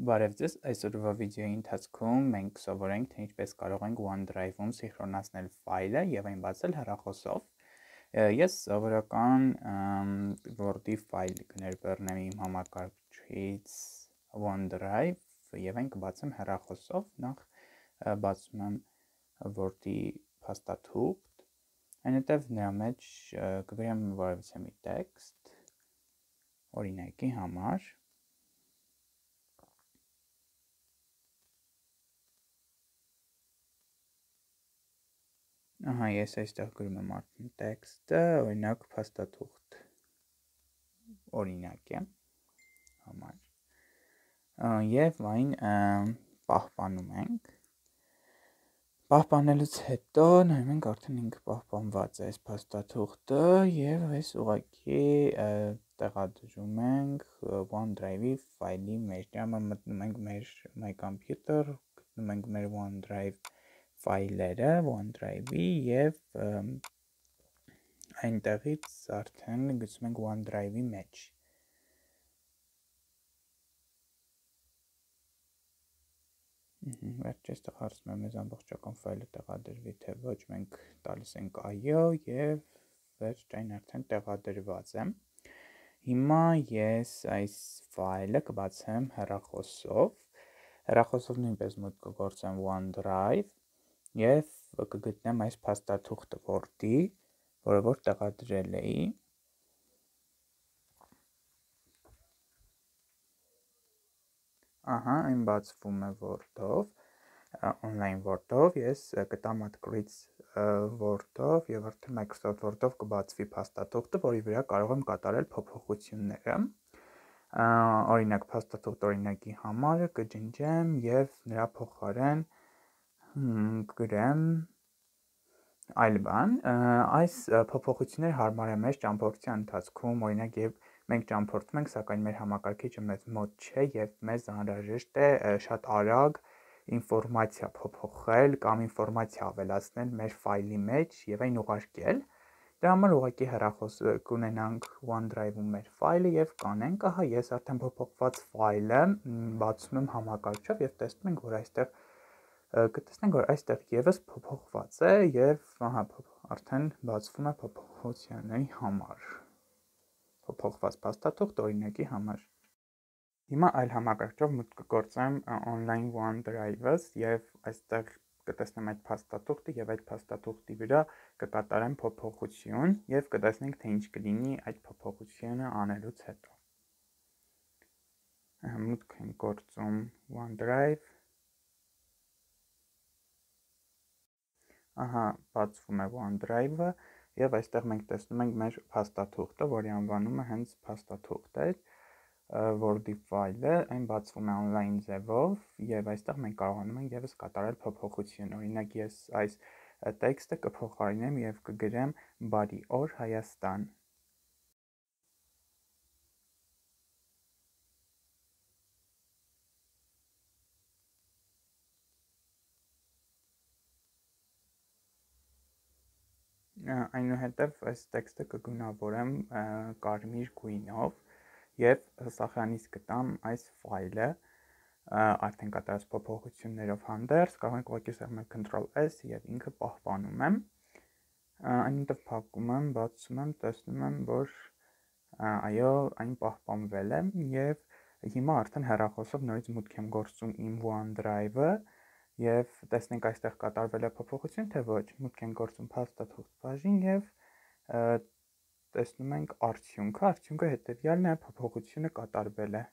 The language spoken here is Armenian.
Բարև ձեզ, այսօրվա վիդեոյի ընթացքում մենք սովորենք, թե ինչպես կարող ենք OneDrive-ում սինխրոնացնել ֆայլը եւ այն բացել հեռախոսով։ Ես սովորական Word-ի ֆայլ կներբեռնեմ իմ համակարգչից OneDrive եւ այն կբացեմ հեռախոսով։ Նախ բացում եմ Word-ի փաստաթուղթ, այնուհետև նրա մեջ կգրեմ որևիցե մի տեքստ օրինակի համար Ահա, ես այստեղ գրում եմ արդեն տեքստը, օրինակ փաստաթուղթ օրինակ է համար եւ այն պահպանում ենք Պահպանելուց հետո նայում ենք արդեն ինքը պահպանված է այս փաստաթուղթը եւ այս ուղակի տեղադրում ենք OneDrive-ի ֆայլի մեջ։ Դրա մտնում ենք մեր My Computer, գտնում ենք մեր OneDrive ֆայլերը OneDrive-ի եւ այնտեղից արդեն գցում ենք OneDrive-ի մեջ։ Վերջ այստեղ հարցնում եմ մեզ ամբողջական ֆայլը տեղադրվի թե ոչ, մենք տալիս ենք այո եւ վերջ այն արդեն տեղադրված է։ Հիմա ես այս ֆայլը կբացեմ հեռախոսով։ Հեռախոսով նույնպես մուտք կգործեմ OneDrive եւ կգտնեմ այս փաստաթուղթը Word-ի, որը որ տեղադրել էի։ Ահա, այն բացվում է Word-ով, online Word-ով, ես կտամ открыть Word-ով եւ արդեն Microsoft Word-ով կբացվի փաստաթուղթը, որի վրա կարող եմ կատարել փոփոխությունները օրինակ փաստաթուղթ օրինակի համարը կջնջեմ եւ նրա փոխարեն գրեմ այլ բան, այս փոփոխությունները հարմար է մեր ճամփորդության ընթացքում, օրինակ եւ մենք ճամփորդում ենք, սակայն մեր համակարգիչը մեզ մոտ չէ եւ մեզ անհրաժեշտ է շատ արագ ինֆորմացիա փոփոխել կամ ինֆորմացիա ավելացնել մեր ֆայլի մեջ եւ այն ուղարկել։ Դրա համար ուղղակի հեռախոս կունենանք OneDrive-ում մեր ֆայլը եւ կանենք, ահա ես արդեն փոփոխված ֆայլը բացում եմ համակարգչով եւ տեսնում ենք, որ այստեղ կտեսնենք, որ այստեղ եւս փոփոխված է եւ ահա արդեն բացվում է փոփոխությունների համար։ Փոփոխված փաստաթուղթ օրինակի համար։ Հիմա այլ համակարգչով մուտք կգործեմ online OneDrive-ս եւ այստեղ կտեսնեմ այդ փաստաթուղթը եւ այդ փաստաթուղթի վրա կկատարեմ փոփոխություն եւ կտեսնենք թե ինչ կլինի այդ փոփոխությունը անելուց հետո։ Մուտք ենք գործում OneDrive Ահա, բացվում է OneDrive-ը եւ այստեղ մենք տեսնում ենք մեր փաստաթուղթը, որի անվանումը հենց փաստաթուղթ է, Word-ի ֆայլը, այն բացվում է on-line ձևով եւ այստեղ մենք կարողանում ենք եւս կատարել փոփոխություն։ Օրինակ ես այս տեքստը կփոխարինեմ եւ կգրեմ բարի օր Հայաստան այնուհետև այս տեքստը կգունավորեմ կարմիր գույնով եւ սախրանից կտամ այս ֆայլը արդեն կատարած փոփոխություններով հանդերձ կարող ենք ուղղակի սեղմել Ctrl S եւ ինքը պահպանում եմ այնտեղ փակում եմ բացում եմ տեսնում եմ որ այո այն պահպանվել է եւ հիմա արդեն հեռախոսով նորից մուտք եմ գործում իմ OneDrive-ը եւ տեսնենք այստեղ կատարվել է փոփոխություն թե ոչ մուտք են գործում փաստաթուղթ բաժին եւ տեսնում ենք արդյունքը արդյունքը հետեւյալն է փոփոխությունը կատարվել է